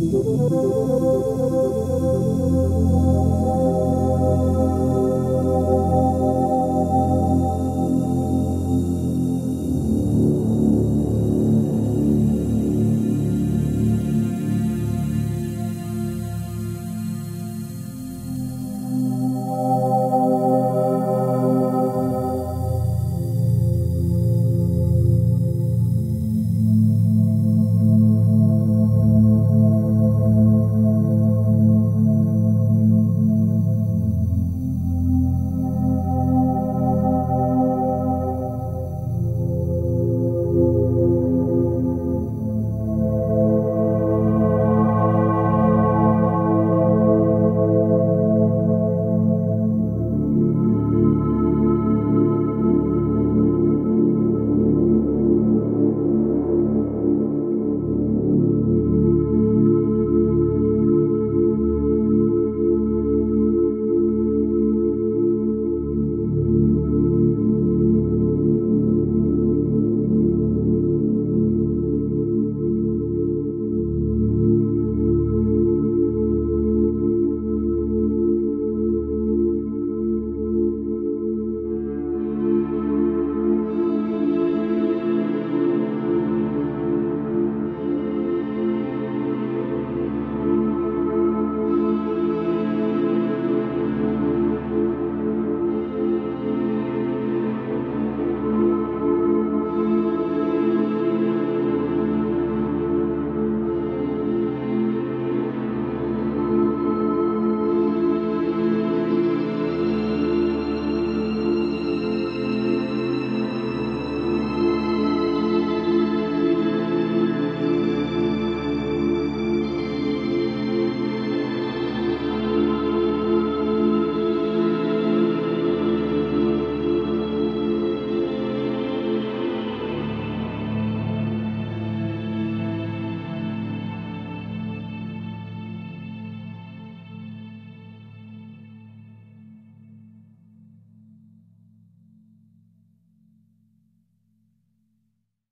Música